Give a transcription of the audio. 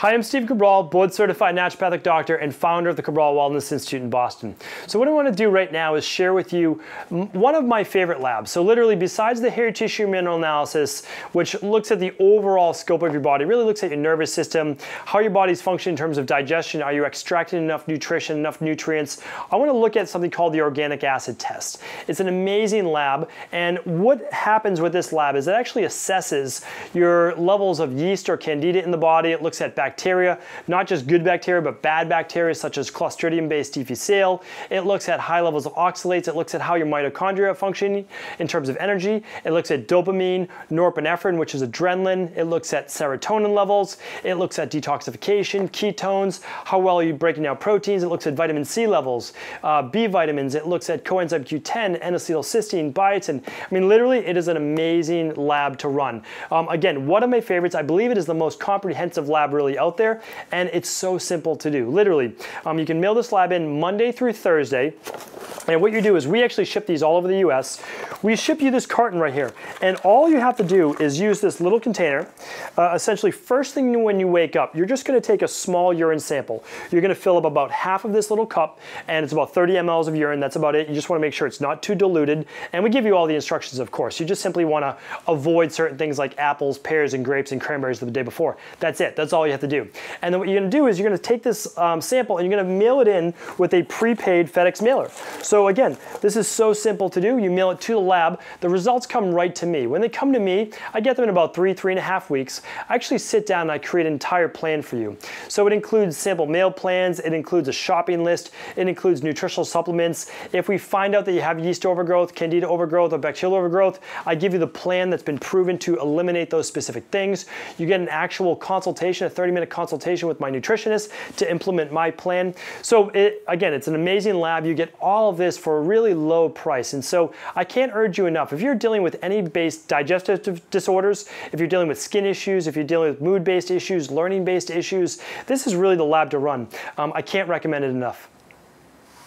Hi, I'm Steve Cabral, board certified naturopathic doctor and founder of the Cabral Wellness Institute in Boston. So what I want to do right now is share with you one of my favorite labs. So literally besides the hair tissue mineral analysis, which looks at the overall scope of your body, really looks at your nervous system, how your body's functioning in terms of digestion, are you extracting enough nutrition, enough nutrients? I want to look at something called the organic acid test. It's an amazing lab and what happens with this lab is it actually assesses your levels of yeast or candida in the body. It looks at bacteria bacteria, not just good bacteria, but bad bacteria such as Clostridium-based difficile. It looks at high levels of oxalates. It looks at how your mitochondria function in terms of energy. It looks at dopamine, norepinephrine, which is adrenaline. It looks at serotonin levels. It looks at detoxification, ketones, how well are you breaking down proteins. It looks at vitamin C levels, uh, B vitamins. It looks at coenzyme Q10, N-acetylcysteine, biotin. I mean, literally, it is an amazing lab to run. Um, again, one of my favorites. I believe it is the most comprehensive lab really out there, and it's so simple to do. Literally, um, you can mail this lab in Monday through Thursday, and what you do is we actually ship these all over the US. We ship you this carton right here, and all you have to do is use this little container. Uh, essentially, first thing when you wake up, you're just gonna take a small urine sample. You're gonna fill up about half of this little cup, and it's about 30 mLs of urine, that's about it. You just wanna make sure it's not too diluted, and we give you all the instructions, of course. You just simply wanna avoid certain things like apples, pears, and grapes, and cranberries the day before. That's it, that's all you have to do. And then what you're gonna do is you're gonna take this um, sample and you're gonna mail it in with a prepaid FedEx mailer. Again, this is so simple to do. You mail it to the lab. The results come right to me. When they come to me, I get them in about three, three and a half weeks. I actually sit down and I create an entire plan for you. So it includes sample mail plans, it includes a shopping list, it includes nutritional supplements. If we find out that you have yeast overgrowth, candida overgrowth, or bacterial overgrowth, I give you the plan that's been proven to eliminate those specific things. You get an actual consultation, a 30 minute consultation with my nutritionist to implement my plan. So it, again, it's an amazing lab. You get all of this for a really low price. And so I can't urge you enough. If you're dealing with any based digestive disorders, if you're dealing with skin issues, if you're dealing with mood-based issues, learning-based issues, this is really the lab to run. Um, I can't recommend it enough.